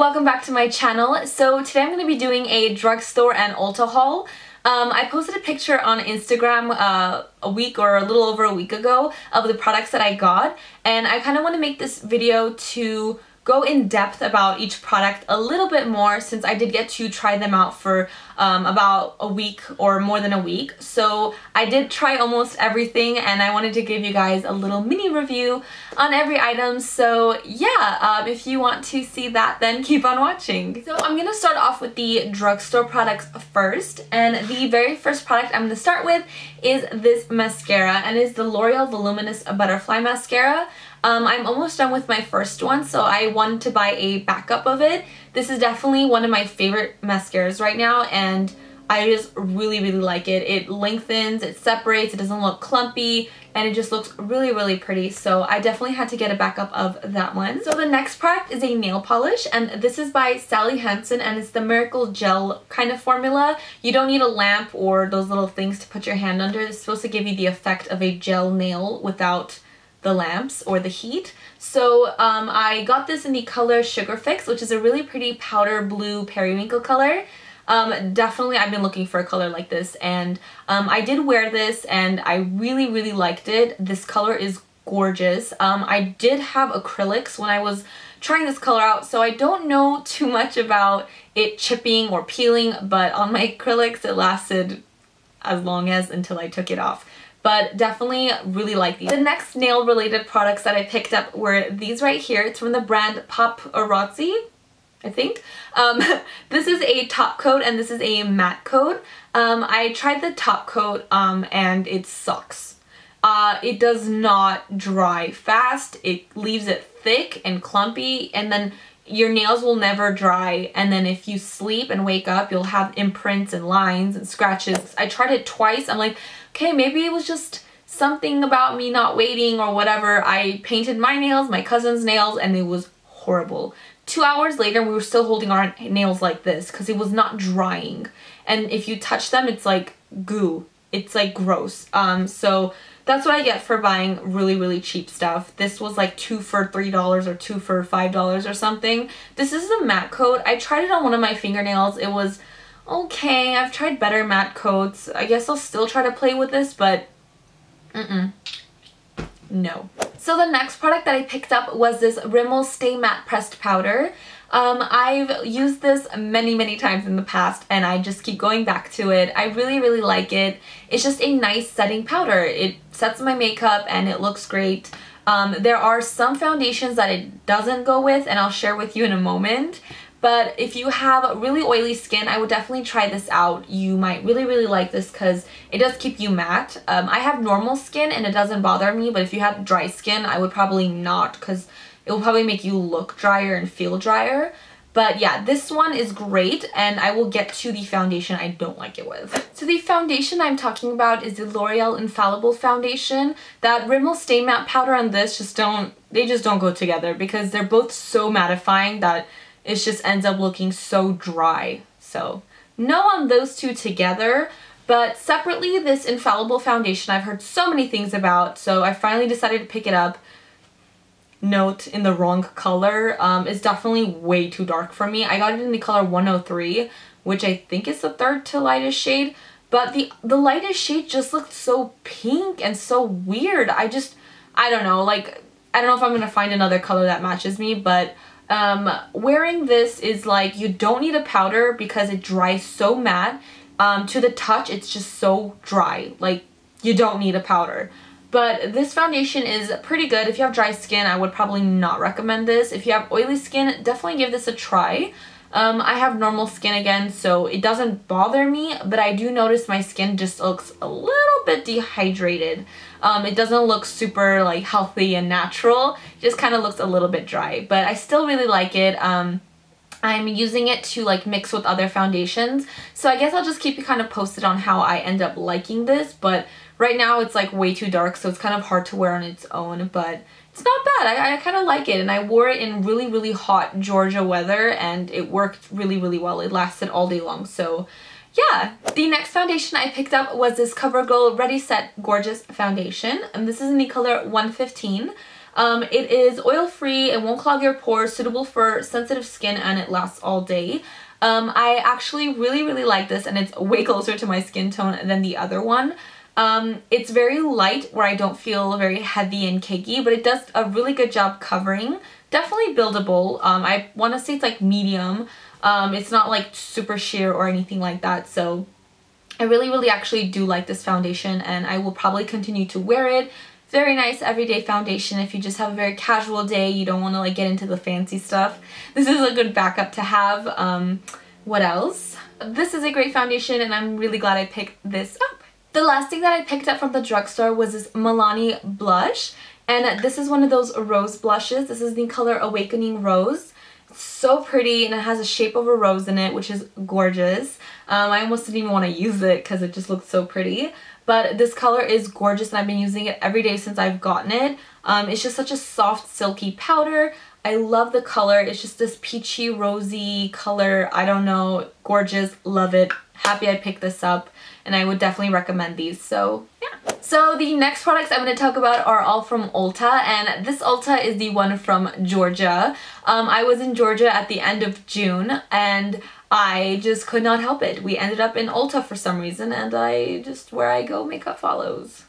welcome back to my channel. So today I'm going to be doing a drugstore and Ulta haul. Um, I posted a picture on Instagram uh, a week or a little over a week ago of the products that I got and I kind of want to make this video to go in depth about each product a little bit more since I did get to try them out for um, about a week or more than a week. So I did try almost everything and I wanted to give you guys a little mini review on every item. So yeah, um, if you want to see that then keep on watching. So I'm to start off with the drugstore products first and the very first product I'm to start with is this mascara and is the L'Oreal Voluminous Butterfly Mascara. Um, I'm almost done with my first one, so I wanted to buy a backup of it. This is definitely one of my favorite mascaras right now, and I just really, really like it. It lengthens, it separates, it doesn't look clumpy, and it just looks really, really pretty. So I definitely had to get a backup of that one. So the next product is a nail polish, and this is by Sally Hansen, and it's the Miracle Gel kind of formula. You don't need a lamp or those little things to put your hand under. It's supposed to give you the effect of a gel nail without the lamps or the heat. So um, I got this in the color Sugar Fix, which is a really pretty powder blue periwinkle color. Um, definitely I've been looking for a color like this and um, I did wear this and I really really liked it. This color is gorgeous. Um, I did have acrylics when I was trying this color out so I don't know too much about it chipping or peeling but on my acrylics it lasted as long as until I took it off but definitely really like these. The next nail related products that I picked up were these right here. It's from the brand Pop-Arazzi, I think. Um, this is a top coat and this is a matte coat. Um, I tried the top coat um, and it sucks. Uh, it does not dry fast. It leaves it thick and clumpy and then your nails will never dry and then if you sleep and wake up you'll have imprints and lines and scratches. I tried it twice. I'm like, okay, maybe it was just something about me not waiting or whatever. I painted my nails, my cousin's nails, and it was horrible. Two hours later, we were still holding our nails like this because it was not drying. And if you touch them, it's like goo. It's like gross. Um, so that's what I get for buying really, really cheap stuff. This was like two for $3 or two for $5 or something. This is a matte coat. I tried it on one of my fingernails. It was okay, I've tried better matte coats. I guess I'll still try to play with this, but mm-mm. No. So the next product that I picked up was this Rimmel Stay Matte Pressed Powder. Um, I've used this many, many times in the past and I just keep going back to it. I really, really like it. It's just a nice setting powder. It sets my makeup and it looks great. Um, there are some foundations that it doesn't go with and I'll share with you in a moment. But if you have really oily skin, I would definitely try this out. You might really, really like this because it does keep you matte. Um, I have normal skin and it doesn't bother me, but if you have dry skin, I would probably not because it will probably make you look drier and feel drier. But yeah, this one is great and I will get to the foundation I don't like it with. So the foundation I'm talking about is the L'Oreal Infallible Foundation. That Rimmel Stay Matte Powder and this just don't, they just don't go together because they're both so mattifying that it just ends up looking so dry. So no on those two together, but separately this Infallible foundation I've heard so many things about, so I finally decided to pick it up. Note in the wrong color um, is definitely way too dark for me. I got it in the color 103, which I think is the third to lightest shade, but the, the lightest shade just looked so pink and so weird. I just, I don't know, like, I don't know if I'm going to find another color that matches me, but um, wearing this is like you don't need a powder because it dries so matte. Um, to the touch, it's just so dry. Like you don't need a powder. But this foundation is pretty good. If you have dry skin, I would probably not recommend this. If you have oily skin, definitely give this a try. Um, I have normal skin again, so it doesn't bother me, but I do notice my skin just looks a little bit dehydrated. Um, it doesn't look super like healthy and natural, it just kind of looks a little bit dry, but I still really like it. Um, I'm using it to like mix with other foundations, so I guess I'll just keep you kind of posted on how I end up liking this, but right now it's like way too dark, so it's kind of hard to wear on its own, but it's not bad. I, I kind of like it and I wore it in really, really hot Georgia weather and it worked really, really well. It lasted all day long. So yeah, the next foundation I picked up was this CoverGirl Ready Set Gorgeous Foundation and this is in the color 115. Um, it is oil-free, it won't clog your pores, suitable for sensitive skin, and it lasts all day. Um, I actually really, really like this, and it's way closer to my skin tone than the other one. Um, it's very light where I don't feel very heavy and cakey, but it does a really good job covering. Definitely buildable. Um, I want to say it's like medium. Um, it's not like super sheer or anything like that, so I really, really actually do like this foundation and I will probably continue to wear it. Very nice everyday foundation if you just have a very casual day, you don't want to like get into the fancy stuff. This is a good backup to have. Um, what else? This is a great foundation and I'm really glad I picked this up. The last thing that I picked up from the drugstore was this Milani blush. And this is one of those rose blushes. This is the color Awakening Rose. It's so pretty and it has a shape of a rose in it, which is gorgeous. Um, I almost didn't even want to use it because it just looks so pretty. But this color is gorgeous and I've been using it every day since I've gotten it. Um, it's just such a soft, silky powder. I love the color. It's just this peachy, rosy color. I don't know. Gorgeous. Love it. Happy I picked this up and I would definitely recommend these. So yeah. So the next products I'm going to talk about are all from Ulta and this Ulta is the one from Georgia. Um, I was in Georgia at the end of June and I just could not help it. We ended up in Ulta for some reason and I just, where I go, makeup follows.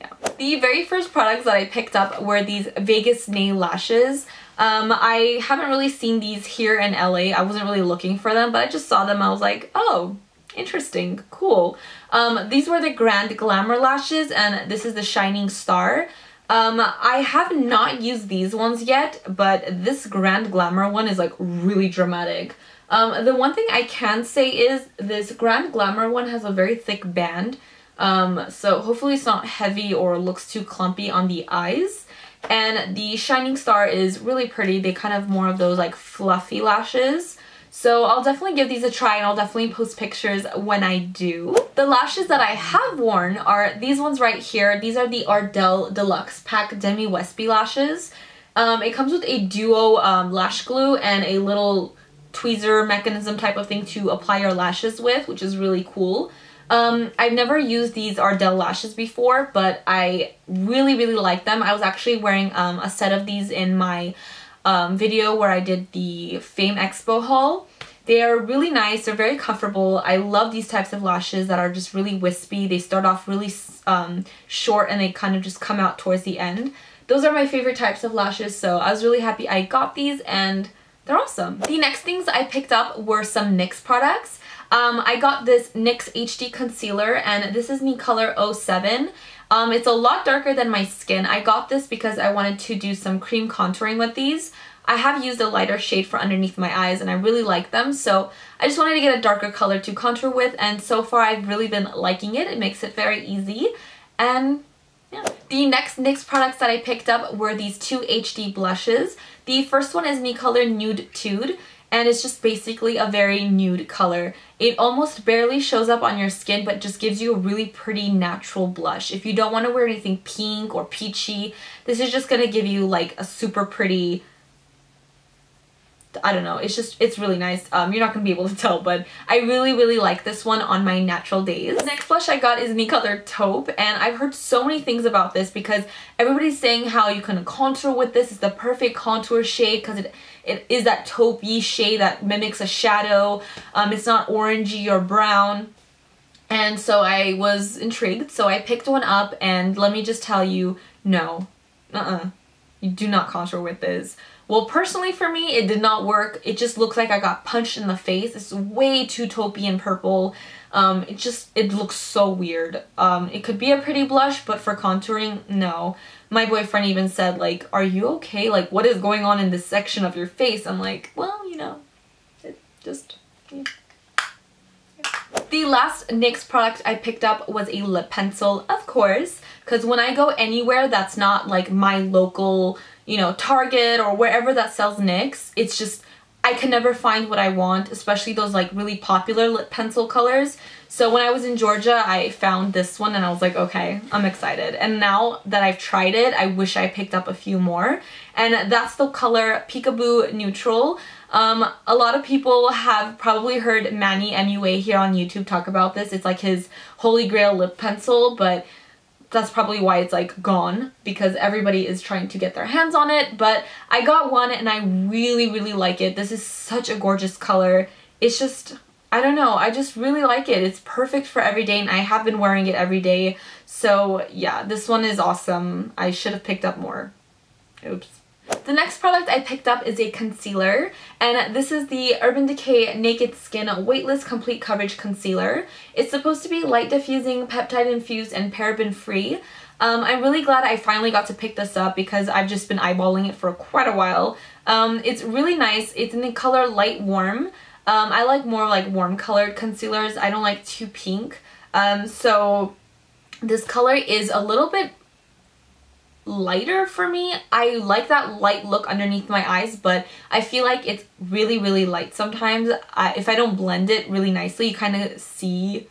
Yeah. The very first products that I picked up were these Vegas Nay lashes. Um, I haven't really seen these here in LA. I wasn't really looking for them, but I just saw them. I was like, oh, interesting, cool. Um, these were the Grand Glamour lashes and this is the Shining Star. Um, I have not used these ones yet, but this Grand Glamour one is like really dramatic. Um, the one thing I can say is this Grand Glamour one has a very thick band. Um, so hopefully it's not heavy or looks too clumpy on the eyes. And the Shining Star is really pretty. They kind of more of those like fluffy lashes. So I'll definitely give these a try and I'll definitely post pictures when I do. The lashes that I have worn are these ones right here. These are the Ardell Deluxe Pack Demi Wispies lashes. Um, it comes with a duo um, lash glue and a little tweezer mechanism type of thing to apply your lashes with, which is really cool. Um, I've never used these Ardell lashes before, but I really, really like them. I was actually wearing um, a set of these in my um, video where I did the Fame Expo haul. They are really nice. They're very comfortable. I love these types of lashes that are just really wispy. They start off really um, short and they kind of just come out towards the end. Those are my favorite types of lashes, so I was really happy I got these and they're awesome. The next things I picked up were some NYX products. Um, I got this NYX HD Concealer and this is in the color 07 um, it's a lot darker than my skin. I got this because I wanted to do some cream contouring with these. I have used a lighter shade for underneath my eyes and I really like them so I just wanted to get a darker color to contour with and so far I've really been liking it. It makes it very easy and yeah. The next NYX products that I picked up were these two HD blushes. The first one is the color Nude'tude and it's just basically a very nude color. It almost barely shows up on your skin but just gives you a really pretty natural blush. If you don't want to wear anything pink or peachy, this is just going to give you like a super pretty I don't know, it's just, it's really nice. Um, you're not going to be able to tell, but I really, really like this one on my natural days. The next blush I got is in the color Taupe, and I've heard so many things about this because everybody's saying how you can contour with this. It's the perfect contour shade because it, it is that taupey shade that mimics a shadow. Um, it's not orangey or brown. And so I was intrigued, so I picked one up, and let me just tell you, no. Uh-uh. You do not contour with this. Well, personally for me, it did not work. It just looks like I got punched in the face. It's way too taupey and purple. Um, it just, it looks so weird. Um, it could be a pretty blush, but for contouring, no. My boyfriend even said, like, are you okay? Like, what is going on in this section of your face? I'm like, well, you know, it just, yeah. The last NYX product I picked up was a lip pencil, of course, because when I go anywhere that's not like my local you know, Target or wherever that sells NYX. It's just, I can never find what I want, especially those like really popular lip pencil colors. So when I was in Georgia, I found this one and I was like, okay, I'm excited. And now that I've tried it, I wish I picked up a few more. And that's the color Peekaboo Neutral. Um, a lot of people have probably heard Manny MUA here on YouTube talk about this. It's like his holy grail lip pencil, but that's probably why it's like gone because everybody is trying to get their hands on it but I got one and I really really like it. This is such a gorgeous color. It's just I don't know I just really like it. It's perfect for every day and I have been wearing it every day. So yeah this one is awesome. I should have picked up more. Oops the next product I picked up is a concealer and this is the Urban Decay Naked Skin Weightless Complete Coverage Concealer. It's supposed to be light diffusing, peptide infused, and paraben free. Um, I'm really glad I finally got to pick this up because I've just been eyeballing it for quite a while. Um, it's really nice. It's in the color Light Warm. Um, I like more like warm colored concealers. I don't like too pink. Um, so this color is a little bit lighter for me. I like that light look underneath my eyes, but I feel like it's really, really light sometimes. I, if I don't blend it really nicely, you kind of see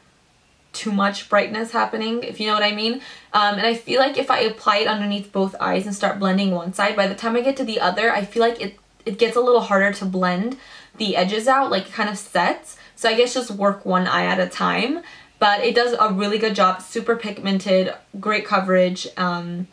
too much brightness happening, if you know what I mean. Um, and I feel like if I apply it underneath both eyes and start blending one side, by the time I get to the other, I feel like it, it gets a little harder to blend the edges out, like kind of sets. So I guess just work one eye at a time. But it does a really good job, super pigmented, great coverage. Um,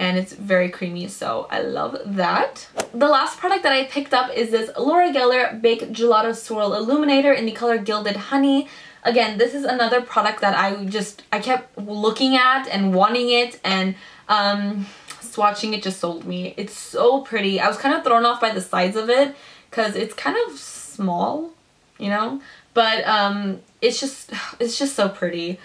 and it's very creamy so I love that. The last product that I picked up is this Laura Geller Baked Gelato Swirl Illuminator in the color Gilded Honey. Again, this is another product that I just, I kept looking at and wanting it and um, swatching it just sold me. It's so pretty. I was kind of thrown off by the size of it because it's kind of small, you know? But um, it's just, it's just so pretty.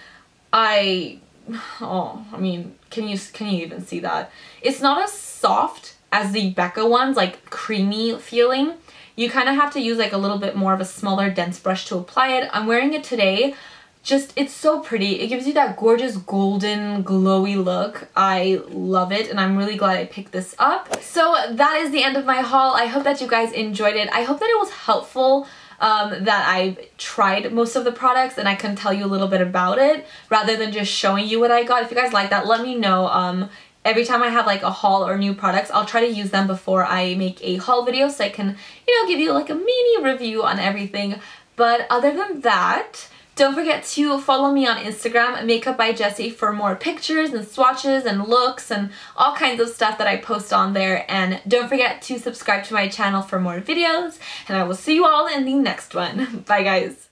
I oh, I mean, can you can you even see that? It's not as soft as the Becca ones, like creamy feeling. You kind of have to use like a little bit more of a smaller dense brush to apply it. I'm wearing it today. Just, it's so pretty. It gives you that gorgeous golden glowy look. I love it and I'm really glad I picked this up. So that is the end of my haul. I hope that you guys enjoyed it. I hope that it was helpful um, that I tried most of the products and I can tell you a little bit about it rather than just showing you what I got. If you guys like that, let me know. Um, every time I have like a haul or new products, I'll try to use them before I make a haul video so I can, you know, give you like a mini review on everything. But other than that, don't forget to follow me on Instagram, Makeup by Jesi, for more pictures and swatches and looks and all kinds of stuff that I post on there. And don't forget to subscribe to my channel for more videos. And I will see you all in the next one. Bye, guys.